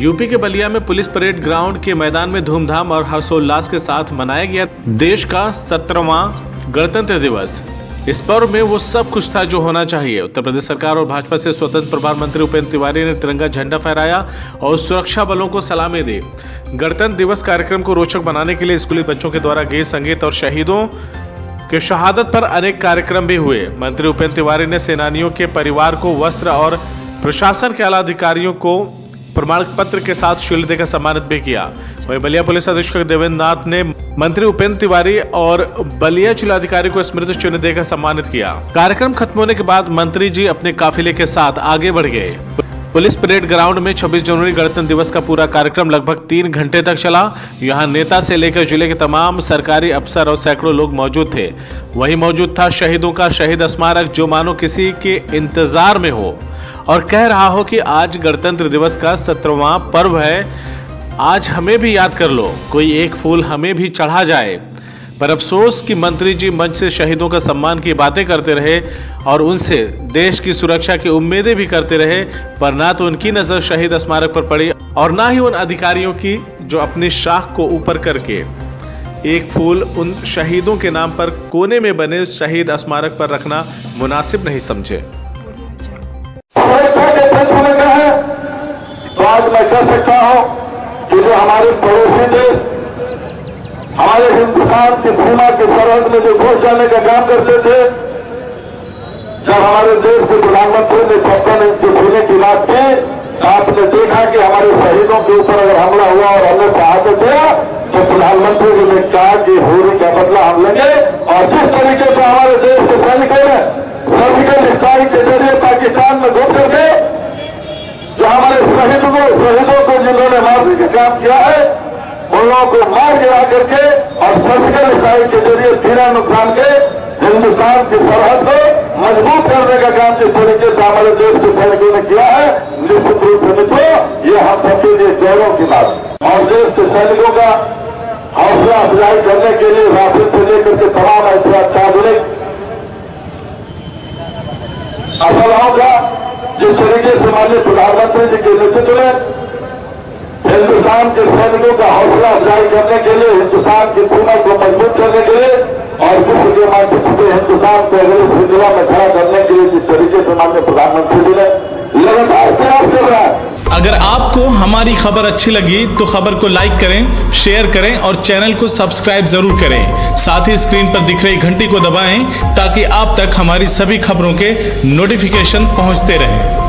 UP के बलिया में police parade ground के मैदान में धूमधाम और हर्षोल्लास के साथ मनाया गया देश का सत्रहवां गणतंत्र दिवस। इस पर्व में वो सब कुछ था जो होना चाहिए। उत्तर प्रदेश सरकार और भाजपा से स्वतंत्र प्रभार मंत्री उपेंद्र तिवारी ने तिरंगा झंडा फहराया और सुरक्षा बलों को सलामी दी। गणतंत्र दिवस कार्यक्रम को रोचक बनाने के लिए स्कूली बच्चों के द्वारा गीत, संगीत और शहीदों के शहादत पर अनेक कार्यक्रम भी हुए। मंत्री उपेंद्र तिवारी ने सेनानियों के परिवार को वस्त्र और प्रशासन के आला अधिकारियों को प्रमाण पत्र के साथ शील्ड देकर सम्मानित भी किया। वहीं बलिया पुलिस अधीक्षक देवेंद्र नाथ ने मंत्री उपेंद्र तिवारी और बलिया जिलाधिकारी को स्मृति चिन्ह देकर सम्मानित किया। कार्यक्रम खत्म होने के बाद मंत्री जी अपने काफिले के साथ आगे बढ़ गए। पुलिस परेड ग्राउंड में 26 जनवरी गणतंत्र दिवस का पूरा कार्यक्रम लगभग तीन घंटे तक चला। यहाँ नेता से लेकर ज़िले के तमाम सरकारी अफसर और सैकड़ों लोग मौजूद थे। वहीं मौजूद था शहीदों का शहीद स्मारक, जो मानो किसी के इंतज़ार में हो। और कह रहा हो कि आज गणतंत्र दिवस का सत्रहवां पर्व है। आज हमें भी याद कर लो, कोई एक फूल हमें भी चढ़ा जाए। पर अफसोस कि मंत्री जी मंच से शहीदों का सम्मान की बातें करते रहे और उनसे देश की सुरक्षा की उम्मीदें भी करते रहे, पर ना तो उनकी नज़र शहीद स्मारक पर पड़ी और ना ही उन अधिकारियों की जो अपनी शाख को ऊपर करके। एक फूल उन शहीदों के नाम पर कोने में बने शहीद स्मारक पर रखना मुनासिब नहीं समझे। आज मैं कह सकता हूँ कि जो हमारे पड़ोसी देश हमारे हिंदुस्तान की सीमा की सरहद में जो घोष जाने का काम करते थे, जब हमारे देश के प्रधानमंत्री ने छप्पन इंच के सीने की बात की तो आपने देखा कि हमारे शहीदों के ऊपर अगर हमला हुआ और हमने शहादत दिया तो प्रधानमंत्री जी ने कहा कि होली का बदला हम लेंगे। और जिस तरीके से हमारे देश के सैनिकों ने सर्जिकल स्ट्राइक के ज़रिए पाकिस्तान में घुस करके जो हमारे शहीदों को जिन्होंने मारने का काम किया है उन लोगों को मार गिरा करके और सर्जिकल स्ट्राइक के ज़रिए बिना नुकसान के हिंदुस्तान की सरहद को मज़बूत करने का काम जिस तरीके से हमारे देश के सैनिकों ने किया है निश्चित रूप से मित्रों ये हम सबके लिए गौरव की बात और देश के सैनिकों का हौसला अफजाई करने के लिए राफेल से लेकर के तमाम ऐसे अत्याधुनिक असलाओं का जिस तरीके से माननीय प्रधानमंत्री जी के नेतृत्व हिंदुस्तान के सैनिकों का हौसला अफजाई करने के लिए हिंदुस्तान की सीमा को मज़बूत करने के लिए और विश्व के मानसिक से हिंदुस्तान को अगली श्रृंखला में खड़ा करने के लिए जिस तरीके से माननीय प्रधानमंत्री जी ने लगातार प्रयास कर रहा है। अगर आपको हमारी खबर अच्छी लगी तो खबर को लाइक करें, शेयर करें और चैनल को सब्सक्राइब ज़रूर करें। साथ ही स्क्रीन पर दिख रही घंटी को दबाएँ ताकि आप तक हमारी सभी खबरों के नोटिफिकेशन पहुँचते रहें।